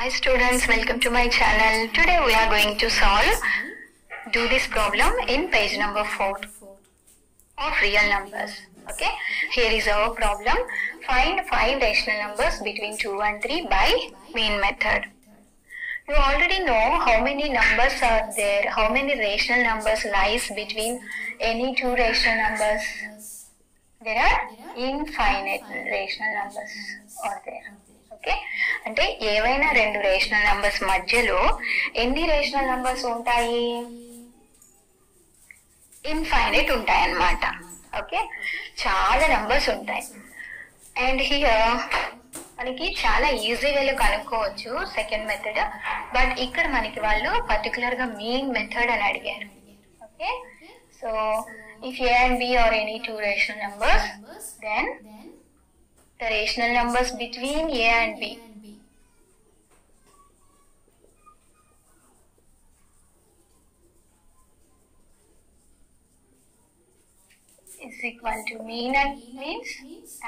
Hi students, welcome to my channel. Today we are going to solve do this problem in page number 4 of real numbers. Okay, here is our problem. Find five rational numbers between 2 and 3 by mean method. You already know how many numbers are there, how many rational numbers lies between any two rational numbers. There are infinite rational numbers are there. Okay? అంటే ఏవైనా రెండు rational numbers మధ్యలో ఎన్ని rational numbers ఉంటాయి? Infinite ఉంటాయి అన్నమాట okay? చాలా numbers ఉంటాయి. అండ్ హియర్ మనకి చాలా ఈజీ వేలో కనుక్కోవచ్చు సెకండ్ మెథడ్. బట్ ఇక్కడ మనకి వాళ్ళు పర్టికులర్గా మెయిన్ మెథడ్ అని అడిగారు. Okay? So if A and B are any two rational numbers then the rational numbers between A and B. is equal to mean and means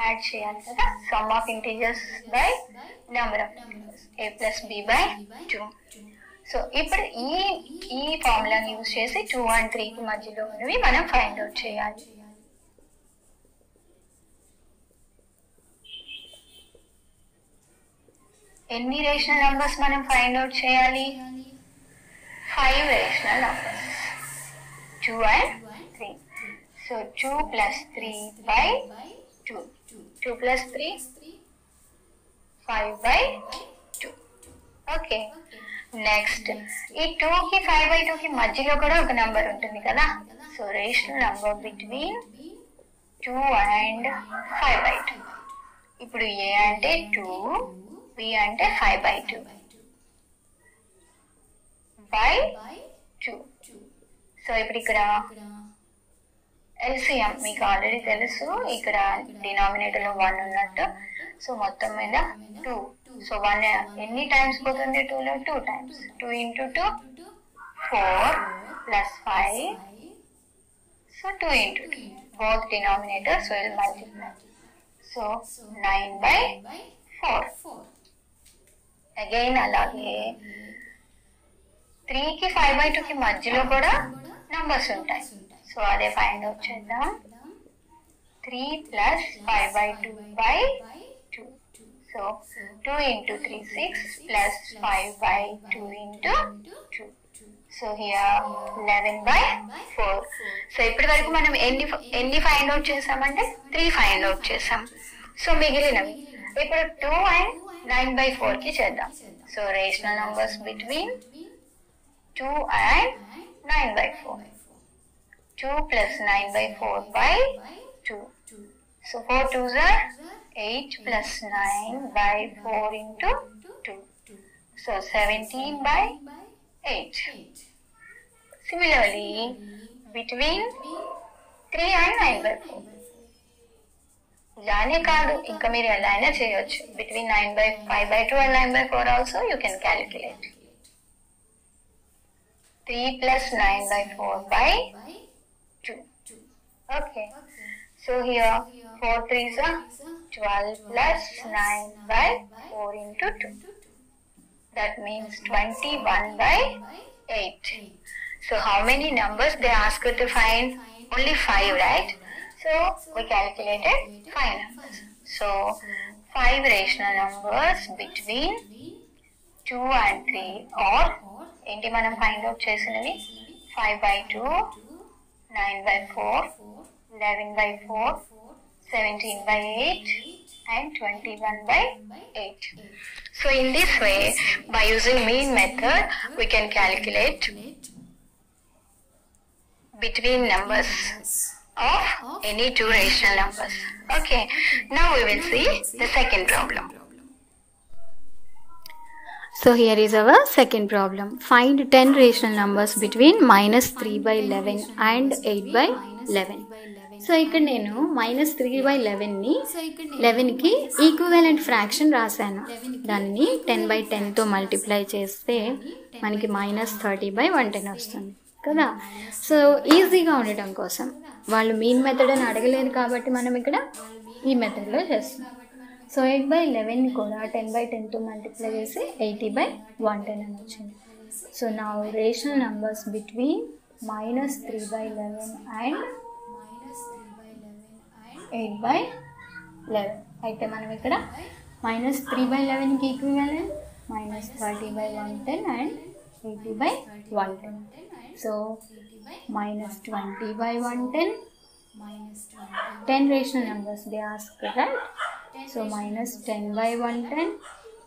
add చేయాలి కదా sum of integers by number of integers a plus b by 2 so ఇప్పుడు ఈ ఈ ఫార్ములాని use చేసి two and త్రీకి మధ్యలో ఉన్నవి మనం ఫైండ్ అవుట్ చేయాలి ఎన్ని రేషనల్ నంబర్స్ మనం ఫైండ్ అవుట్ చేయాలి? Five rational numbers two and three so two plus three by two two plus three five by two okay next ఈ టూ కి ఫైవ్ బై టూ కి మధ్యలో కూడా ఒక నంబర్ ఉంటుంది కదా? So rational number between two and five by two ఇప్పుడు ఏ అంటే టూ బి అంటే five by two by two so ఇప్పుడు ఇక్కడ ఎల్సిఎం మీకు ఆల్రెడీ తెలుసు. ఇక్కడ డినామినేటర్లో వన్ ఉన్నట్టు. సో మొత్తం మీద టూ సో వన్ ఎన్ని టైమ్స్ పోతుంది? టూలో two times two into two four plus five so two into two both denominators ఇది multiply so nine by four again అలాగే. త్రీకి ఫైవ్ బై టూకి మధ్యలో కూడా నంబర్స్ ఉంటాయి. సో అదే ఫైండ్ అవుట్ చేద్దాం. Three plus five by two by two so two into three six plus five by two into two so here eleven by four so ఇప్పటి వరకు మనం ఎన్ని ఎన్ని ఫైండ్ అవుట్ చేసామంటే త్రీ ఫైండ్ అవుట్ చేసాం. So మిగిలినవి. ఇప్పుడు two and 9 by 4 ki cheddam. So rational numbers between 2 and 9 by 4. 2 plus 9 by 4 by 2. So 4 twos are 8 plus 9 by 4 into 2. So 17 by 8. Similarly, between 3 and 9 by 4. Lane card, inka meer align చేయొచ్చు between 9 by 5 by 2 and 9 by 4 also you can calculate. 3 plus 9 by 4 by 2 okay. So here 4 3 12 plus 9 by 4 into 2 that means 21 by 8 so how many numbers they ask you to find? Only 5 right? so we calculated five numbers. So five rational numbers between two and three or ఏంటి మనం find out చేసినవి five by two nine by four eleven by four seventeen by eight and twenty one by eight so in this way by using mean method we can calculate between numbers Of any two rational numbers. Okay, now we will see the second problem. So here is our second problem. Find 10 rational numbers between minus 3 by 11 and 8 by 11. So ఇక్కడ నేను minus three by లెవెన్ని లెవెన్కి equivalent fraction రాశాను దాన్ని ten by టెన్తో multiply చేస్తే మనకి minus thirty by one ten వస్తుంది కదా? సో ఈజీగా ఉండటం కోసం వాళ్ళు మీన్ మెథడ్ అని అడగలేదు కాబట్టి మనం ఇక్కడ ఈ మెథడ్లో చేస్తున్నాం. సో ఎయిట్ బై లెవెన్ కూడా టెన్ బై టెన్తో మల్టిప్లై చేసి ఎయిటీ బై వన్ టెన్ అని వచ్చింది. సో నా rational numbers between minus three by eleven and eight by eleven అయితే మనం ఇక్కడ మైనస్ త్రీ బై లెవెన్కి equivalent minus thirty by one ten and eighty by one ten So minus 20 by 110. Minus 10 rational numbers they ask, right? So minus 10 by 110.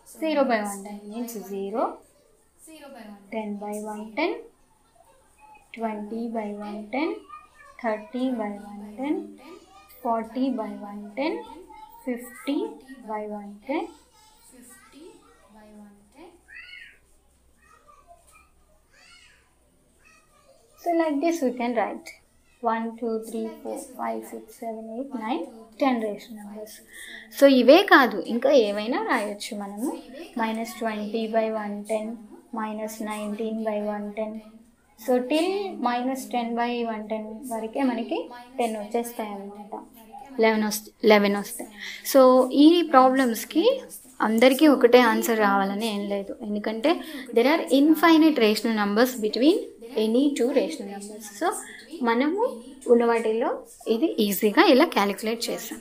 0 by 110 means 0. 10 by 110. 20 by 110. 30 by 110. 40 by 110. 50 by 110. So like this we can write. 1, 2, 3, 4, 5, 6, 7, 8, 9, 10 rational numbers so ఇవే కాదు. ఇంకా ఏమైనా రాయొచ్చు మనము. Minus twenty by one ten minus nineteen by one ten so till minus ten by one ten వరకే మనకి ten వచ్చేస్తాయి అన్నమాట లెవెన్ వస్తాయి లెవెన్ వస్తాయి. సో ఈ ప్రాబ్లమ్స్కి అందరికీ ఒకటే ఆన్సర్ రావాలని ఏం లేదు. ఎందుకంటే there are infinite rational numbers between any two rational numbers so మనము ఉన్న వాటిలో ఇది ఈజీగా ఇలా క్యాలిక్యులేట్ చేస్తాం